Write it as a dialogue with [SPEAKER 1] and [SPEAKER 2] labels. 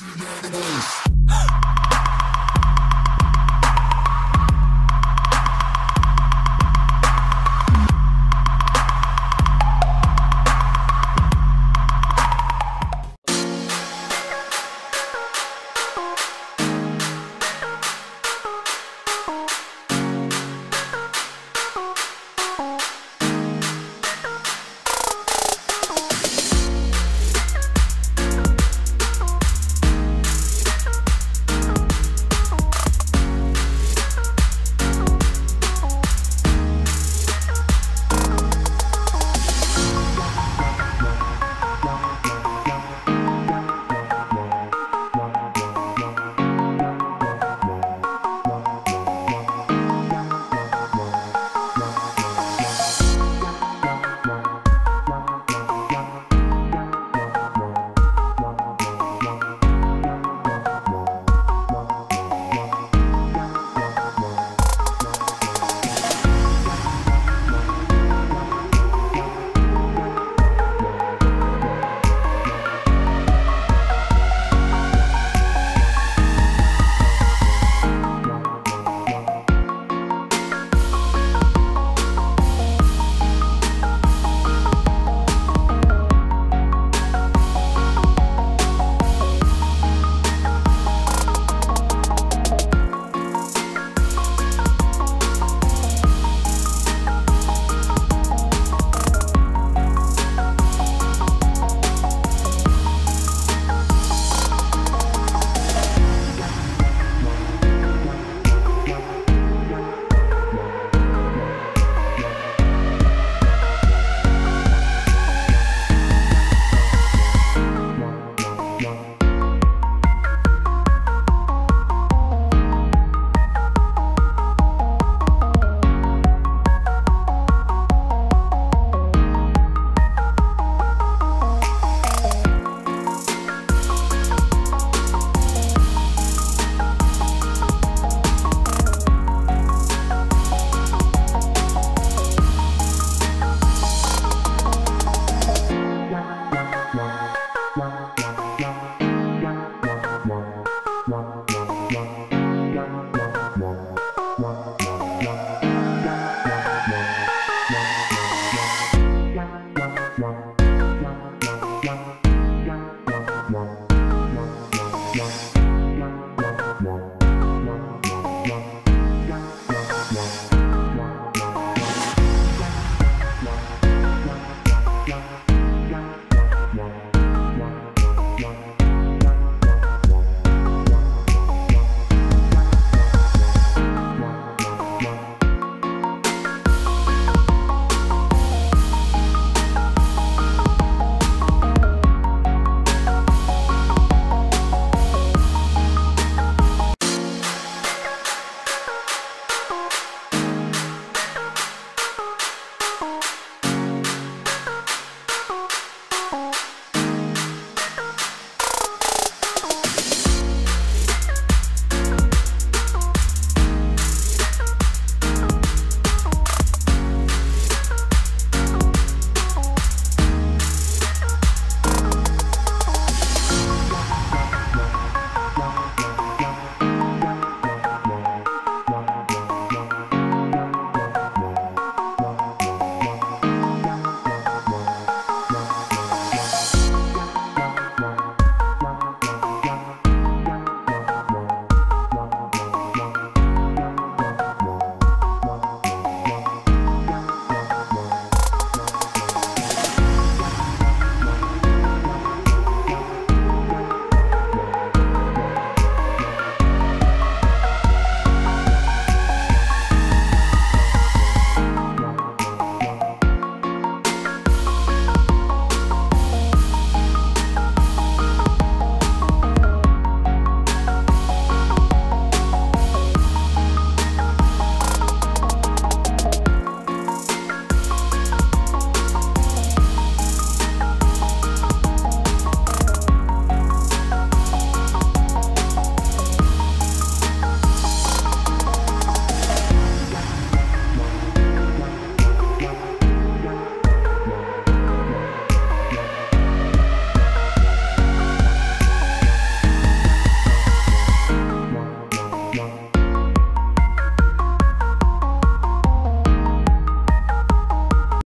[SPEAKER 1] Unanimous.
[SPEAKER 2] Wow.